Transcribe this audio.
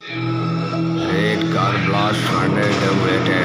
Red car blast tornado waited.